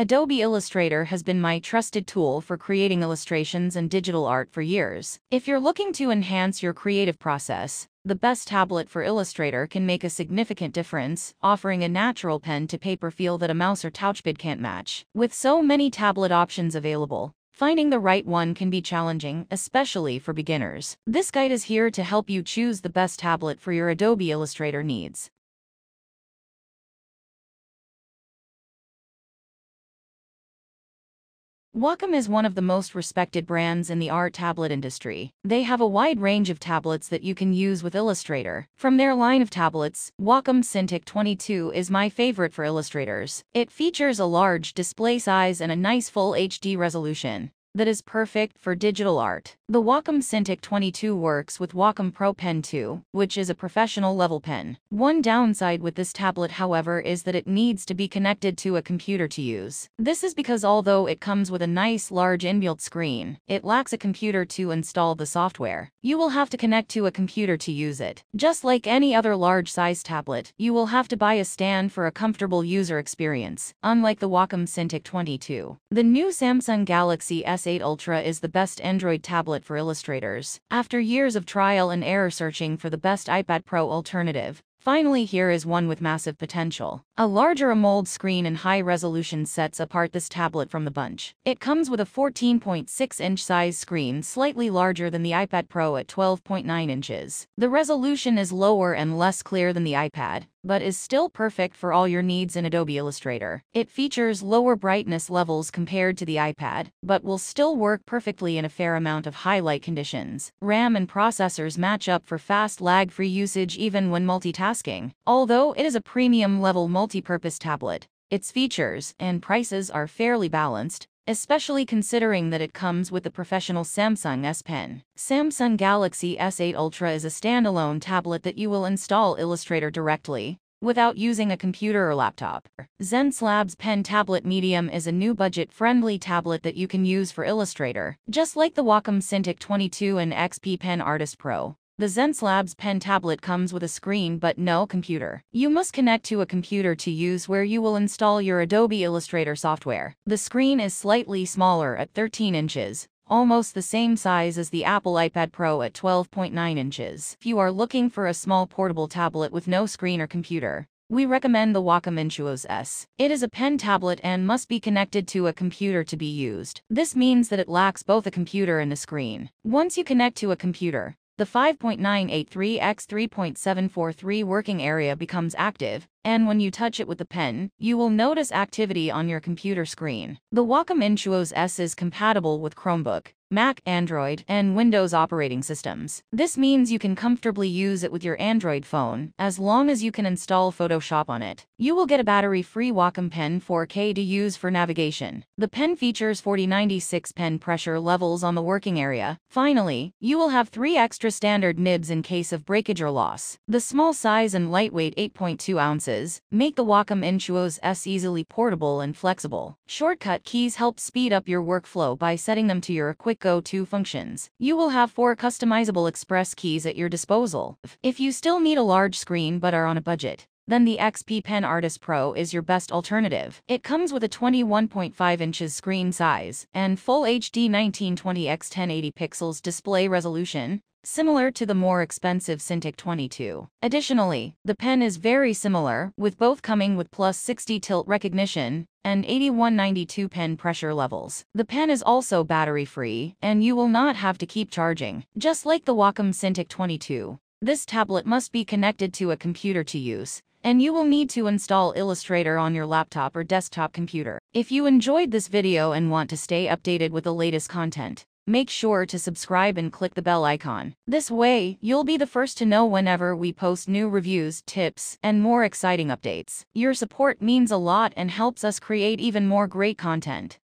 Adobe Illustrator has been my trusted tool for creating illustrations and digital art for years. If you're looking to enhance your creative process, the best tablet for Illustrator can make a significant difference, offering a natural pen to paper feel that a mouse or touchpad can't match. With so many tablet options available, Finding the right one can be challenging, especially for beginners. This guide is here to help you choose the best tablet for your Adobe Illustrator needs. Wacom is one of the most respected brands in the art tablet industry. They have a wide range of tablets that you can use with Illustrator. From their line of tablets, Wacom Cintiq 22 is my favorite for illustrators. It features a large display size and a nice full HD resolution that is perfect for digital art. The Wacom Cintiq 22 works with Wacom Pro Pen 2, which is a professional level pen. One downside with this tablet however is that it needs to be connected to a computer to use. This is because although it comes with a nice large inbuilt screen, it lacks a computer to install the software. You will have to connect to a computer to use it. Just like any other large size tablet, you will have to buy a stand for a comfortable user experience, unlike the Wacom Cintiq 22. The new Samsung Galaxy S8 Ultra is the best Android tablet for illustrators. After years of trial and error searching for the best iPad Pro alternative, Finally here is one with massive potential. A larger AMOLED screen and high resolution sets apart this tablet from the bunch. It comes with a 14.6-inch size screen slightly larger than the iPad Pro at 12.9 inches. The resolution is lower and less clear than the iPad, but is still perfect for all your needs in Adobe Illustrator. It features lower brightness levels compared to the iPad, but will still work perfectly in a fair amount of highlight conditions. RAM and processors match up for fast lag-free usage even when multitasking. Although it is a premium-level multi-purpose tablet, its features and prices are fairly balanced, especially considering that it comes with the professional Samsung S Pen. Samsung Galaxy S8 Ultra is a standalone tablet that you will install Illustrator directly, without using a computer or laptop. Xencelabs Pen Tablet Medium is a new budget-friendly tablet that you can use for Illustrator, just like the Wacom Cintiq 22 and XP Pen Artist Pro. The Xencelabs pen tablet comes with a screen but no computer. You must connect to a computer to use where you will install your Adobe Illustrator software. The screen is slightly smaller at 13 inches, almost the same size as the Apple iPad Pro at 12.9 inches. If you are looking for a small portable tablet with no screen or computer, we recommend the Wacom Intuos S. It is a pen tablet and must be connected to a computer to be used. This means that it lacks both a computer and a screen. Once you connect to a computer, the 5.983 x 3.743 working area becomes active, and when you touch it with the pen, you will notice activity on your computer screen. The Wacom Intuos S is compatible with Chromebook, Mac, Android, and Windows operating systems. This means you can comfortably use it with your Android phone, as long as you can install Photoshop on it. You will get a battery-free Wacom Pen 4K to use for navigation. The pen features 4096 pen pressure levels on the working area. Finally, you will have three extra standard nibs in case of breakage or loss. The small size and lightweight 8.2 ounces make the Wacom Intuos S easily portable and flexible. Shortcut keys help speed up your workflow by setting them to your quick go-to functions. You will have four customizable express keys at your disposal. If you still need a large screen but are on a budget, then the XP Pen Artist Pro is your best alternative. It comes with a 21.5 inches screen size and full HD 1920 x 1080 pixels display resolution, similar to the more expensive Cintiq 22. Additionally, the pen is very similar, with both coming with plus 60 tilt recognition and 8192 pen pressure levels. The pen is also battery-free, and you will not have to keep charging, just like the Wacom Cintiq 22. This tablet must be connected to a computer to use, and you will need to install Illustrator on your laptop or desktop computer. If you enjoyed this video and want to stay updated with the latest content, make sure to subscribe and click the bell icon. This way, you'll be the first to know whenever we post new reviews, tips, and more exciting updates. Your support means a lot and helps us create even more great content.